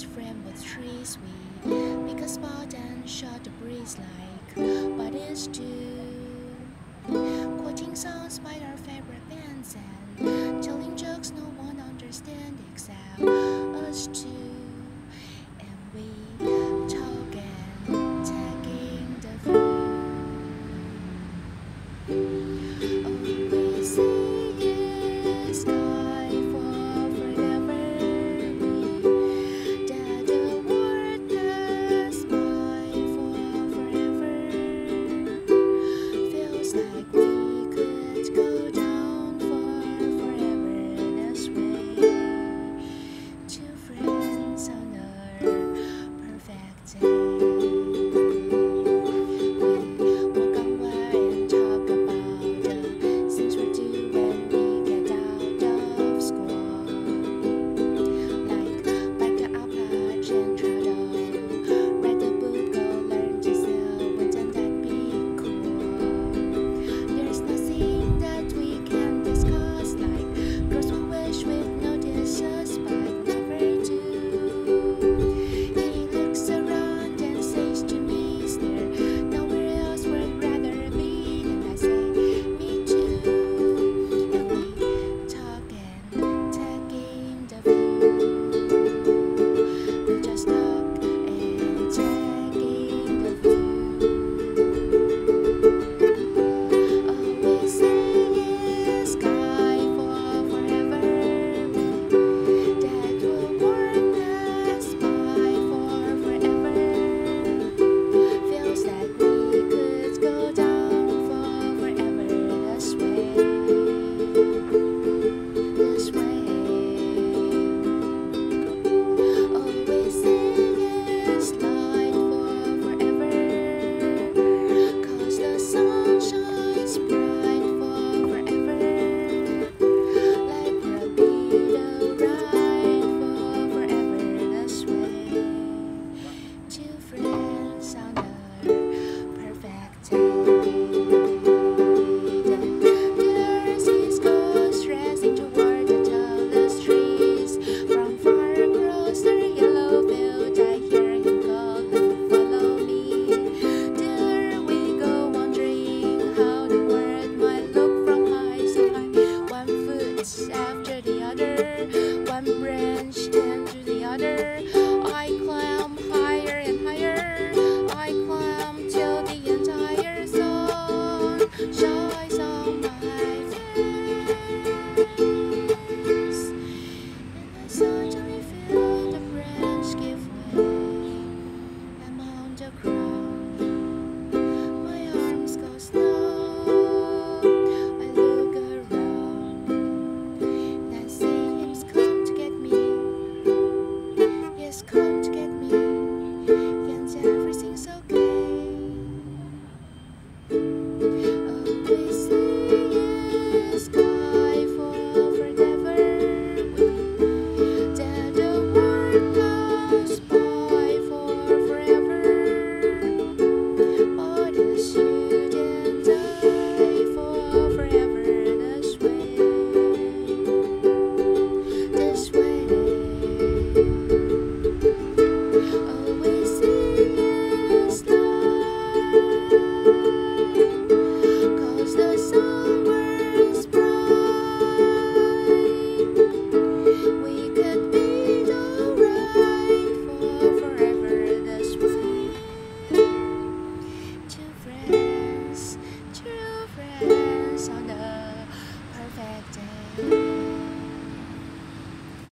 was framed with trees. We pick a spot and shot the breeze like but it's too Quoting songs by our favorite bands and telling jokes no one understands except us two. And we talk and tagging the view. branch.